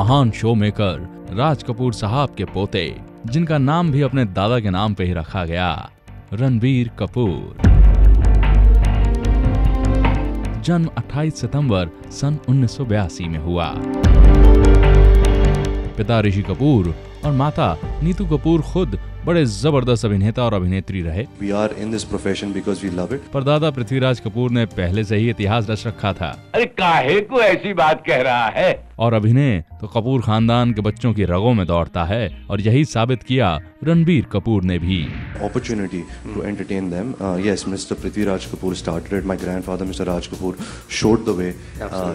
महान show maker Raj Kapoor साहब के पोते, जिनका नाम भी अपने दादा के नाम पे ही रखा गया, रणबीर कपूर। जन्म 28 सितंबर सन 1982 में हुआ। पिता ऋषि कपूर और माता नीतू कपूर खुद बड़े ज़बरदस्त अभिनेता और अभिनेत्री रहे। We are in this profession because we love it पर दादा पृथ्वीराज कपूर ने पहले से ही इतिहास रच रखा था। अरे काहे को ऐसी बात कह रहा है? और अभिनय तो कपूर खानदान के बच्चों की रगों में दौड़ता है और यही साबित किया रणबीर कपूर ने भी। Opportunity to entertain them yes mister Prithviraj Kapoor started it my grandfather mister Raj Kapoor showed the way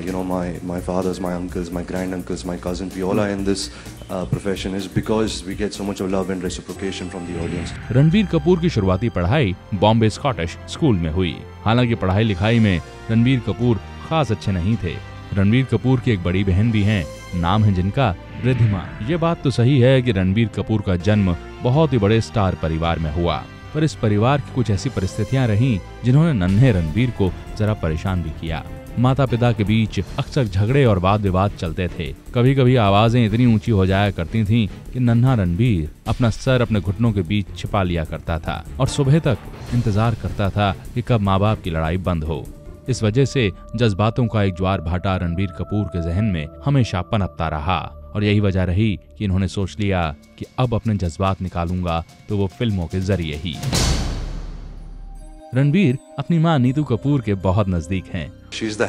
you know my my fathers my uncles my grand uncles my cousin we all are in this profession is because we get so much of love and reciprocation from the audience. Ranbir Kapoor की शुरुआती पढ़ाई Bombay Scottish school में हुई। हालाँकि पढ़ाई लिखाई में रणबीर कपूर खास अच्छे नहीं थे। रणबीर कपूर की एक बड़ी बहन भी हैं। नाम है जिनका रिधिमा। ये बात तो सही है कि रणबीर कपूर का जन्म बहुत ही बड़े स्टार परिवार में हुआ। पर इस परिवार की कुछ ऐसी परिस्थितियाँ रहीं जिन्होंने नन्हे रणबीर को जरा परेशान भी किया। माता पिता के बीच अक्सर झगड़े और वाद विवाद चलते थे। कभी कभी आवाज़ें इतनी ऊँची हो जाया करती थीं कि नन्हा रणबीर अपना सर अपने घुटनों के बीच छिपा लिया करता था और सुबह तक इंतज़ार करता था कि कब माँ बाप की लड़ाई बंद हो। इस वजह से जज्बातों का एक ज्वार भाटा रणबीर कपूर के जहन में हमेशा पनपता रहा और यही वजह रही कि इन्होंने सोच लिया कि अब अपने जज्बात निकालूँगा तो वो फ़िल्मों के ज़रिए ही। रणबीर अपनी माँ नीतू कपूर के बहुत नज़दीक हैं।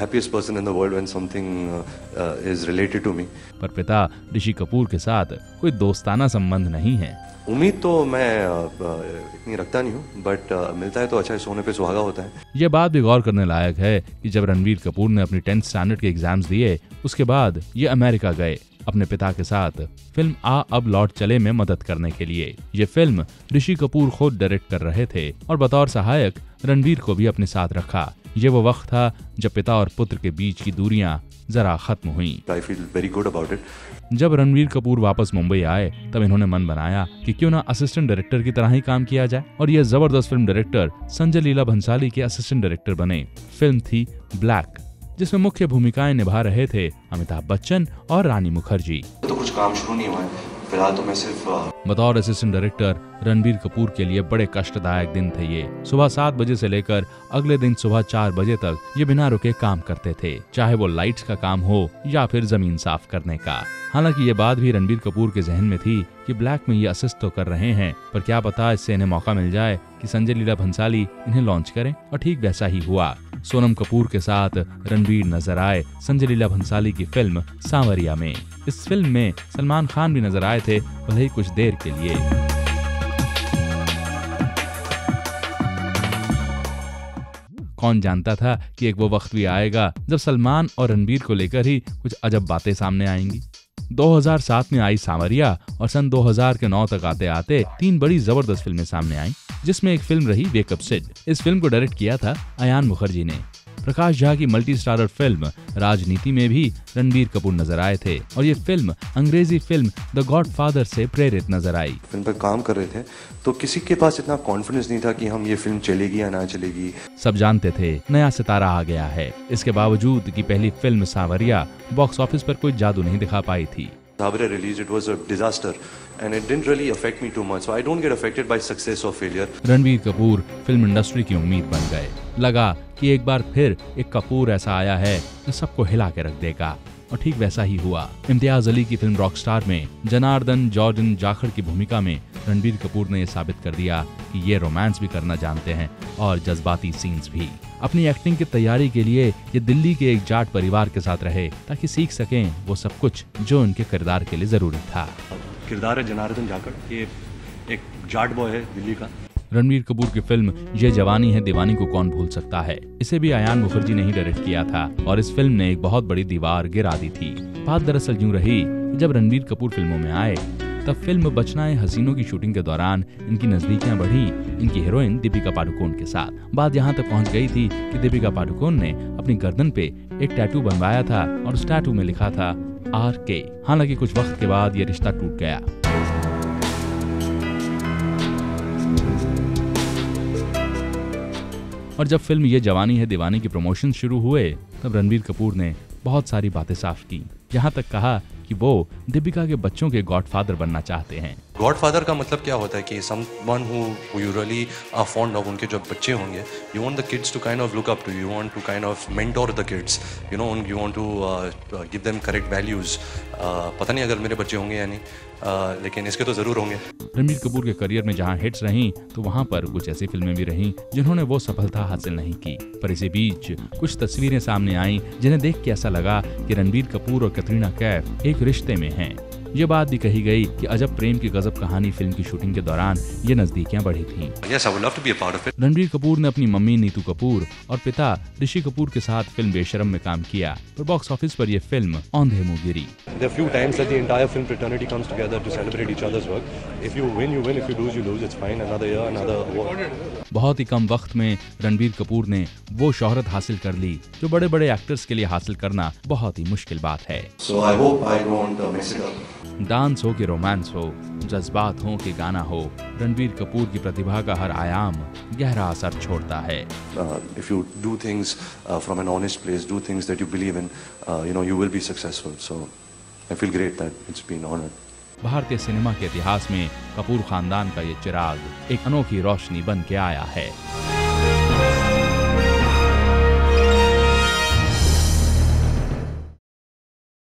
Happiest person in the world when something uh, uh, is related to पर पिता ऋषि कपूर के साथ कोई दोस्ताना संबंध नहीं है। उम्मीद तो मैं uh, uh, इतनी रखता नहीं हूँ बट मिलता है तो अच्छा है सोने पे सुहागा होता है। यह बात भी गौर करने लायक है कि जब रणवीर कपूर ने अपनी टेंथ स्टैंडर्ड के एग्ज़ाम्स दिए उसके बाद ये अमेरिका गए। अपने पिता के साथ। फ़िल्म आ अब लौट चले में मदद करने के लिए। ये फ़िल्म ऋषि कपूर खुद डायरेक्ट कर रहे थे और बतौर सहायक रणवीर को भी अपने साथ रखा। ये वो वक्त था जब पिता और पुत्र के बीच की दूरियाँ जरा खत्म हुई। गुड अबाउट इट जब रणवीर कपूर वापस मुंबई आए तब इन्होंने मन बनाया कि क्यों ना असिस्टेंट डायरेक्टर की तरह ही काम किया जाए और यह ज़बरदस्त फ़िल्म डायरेक्टर संजय लीला भंसाली के असिस्टेंट डायरेक्टर बने। फ़िल्म थी ब्लैक जिसमें मुख्य भूमिकाएँ निभा रहे थे अमिताभ बच्चन और रानी मुखर्जी। तो कुछ काम शुरू नहीं हुआ है। फ़िलहाल तो मैं सिर्फ़ बतौर असिस्टेंट डायरेक्टर रणबीर कपूर के लिए बड़े कष्टदायक दिन थे ये। सुबह सात बजे से लेकर अगले दिन सुबह चार बजे तक ये बिना रुके काम करते थे चाहे वो लाइट्स का काम हो या फिर ज़मीन साफ़ करने का। हालाँकि ये बात भी रणबीर कपूर के जहन में थी कि ब्लैक में ये असिस्ट तो कर रहे हैं पर क्या पता इससे इन्हें मौका मिल जाए कि संजय लीला भंसाली इन्हें लॉन्च करें और ठीक वैसा ही हुआ। सोनम कपूर के साथ रणबीर नज़र आए संजय लीला भंसाली की फ़िल्म सांवरिया में। इस फ़िल्म में सलमान खान भी नज़र आए थे, भले ही कुछ देर के लिए। कौन जानता था कि एक वो वक्त भी आएगा जब सलमान और रणबीर को लेकर ही कुछ अजब बातें सामने आएँगी? 2007 में आई सामरिया और सन 2000 के नौ तक आते आते तीन बड़ी ज़बरदस्त फ़िल्में सामने आई, जिसमें एक फ़िल्म रही वेकअप सिड। इस फ़िल्म को डायरेक्ट किया था अयान मुखर्जी ने। प्रकाश झा की मल्टी स्टारर फ़िल्म राजनीति में भी रणबीर कपूर नज़र आए थे और ये फ़िल्म अंग्रेज़ी फ़िल्म द गॉड फादर से प्रेरित नज़र आई फ़िल्म पर काम कर रहे थे तो किसी के पास इतना कॉन्फिडेंस नहीं था कि हम ये फ़िल्म चलेगी या ना चलेगी सब जानते थे नया सितारा आ गया है इसके बावजूद कि पहली फ़िल्म सावरिया बॉक्स ऑफ़िस पर कोई जादू नहीं दिखा पाई थी Sabra released, it was a disaster and it didn't really affect me too much. So I don't get affected by success or failure. Ranbir Kapoor film industry की उम्मीद बन गए लगा कि एक बार फिर एक कपूर ऐसा आया है जो सबको हिला के रख देगा। और ठीक वैसा ही हुआ। इम्तियाज़ अली की फ़िल्म रॉकस्टार में जनार्दन जॉर्डन जाखड़ की भूमिका में रणबीर कपूर ने यह साबित कर दिया कि ये रोमांस भी करना जानते हैं और जज्बाती सीन्स भी। अपनी एक्टिंग की तैयारी के लिए ये दिल्ली के एक जाट परिवार के साथ रहे, ताकि सीख सकें वो सब कुछ जो उनके किरदार के लिए ज़रूरी था। किरदार है जनार्दन जाखड़। ये एक जाट बॉय है दिल्ली का। रणबीर कपूर की फ़िल्म ये जवानी है, दीवानी को कौन भूल सकता है? इसे भी अयान मुखर्जी ने ही डायरेक्ट किया था और इस फ़िल्म ने एक बहुत बड़ी दीवार गिरा दी थी। बात दरअसल यूँ रही, जब रणबीर कपूर फ़िल्मों में आए, तब फ़िल्म बचना हसीनों की शूटिंग के दौरान इनकी नजदीकियाँ बढ़ी, इनकी हीरोइन दीपिका पाडुकोण के साथ। बात यहाँ तक पहुँच गई थी कि दीपिका पाडुकोण ने अपनी गर्दन पे एक टैटू बनवाया था और उस टैटू में लिखा था, आर के। हालाँकि कुछ वक्त के बाद ये रिश्ता टूट गया। और जब फ़िल्म ये जवानी है दीवानी के प्रमोशन शुरू हुए, तब रणबीर कपूर ने बहुत सारी बातें साफ़ की। यहाँ तक कहा कि वो दीपिका के बच्चों के गॉडफादर बनना चाहते हैं। गॉडफादर का मतलब क्या होता है कि someone who you really are fond of उनके जो बच्चे होंगे you want the kids to kind of look up to you want to kind of mentor the kids you know you want to give them correct values पता नहीं अगर मेरे बच्चे होंगे या नहीं uh, लेकिन इसके तो ज़रूर होंगे। रणबीर कपूर के करियर में जहाँ हिट्स रहीं तो वहाँ पर कुछ ऐसी फ़िल्में भी रहीं जिन्होंने वो सफलता हासिल नहीं की। पर इसी बीच कुछ तस्वीरें सामने आईं जिन्हें देख के ऐसा लगा कि रणबीर कपूर और कतरीना कैफ एक रिश्ते में हैं। ये बात भी कही गई कि अजब प्रेम की गजब कहानी फ़िल्म की शूटिंग के दौरान ये नजदीकियाँ बढ़ी थी। रणबीर कपूर ने अपनी मम्मी नीतू कपूर और पिता ऋषि कपूर के साथ फ़िल्म बेशरम में काम किया पर बॉक्स ऑफ़िस पर यह फ़िल्म औंधे मुँह गिरी। बहुत ही कम वक्त में रणबीर कपूर ने वो शोहरत हासिल कर ली जो बड़े बड़े एक्टर्स के लिए हासिल करना बहुत ही मुश्किल बात है। So डांस हो कि रोमांस हो जज्बात हो कि गाना हो रणबीर कपूर की प्रतिभा का हर आयाम गहरा असर छोड़ता है। If you do things from an honest place do things that you believe in you know you will be successful so I feel great that it's been honoured भारतीय सिनेमा के इतिहास में कपूर खानदान का ये चिराग एक अनोखी रोशनी बन के आया है।